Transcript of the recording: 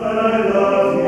I love you.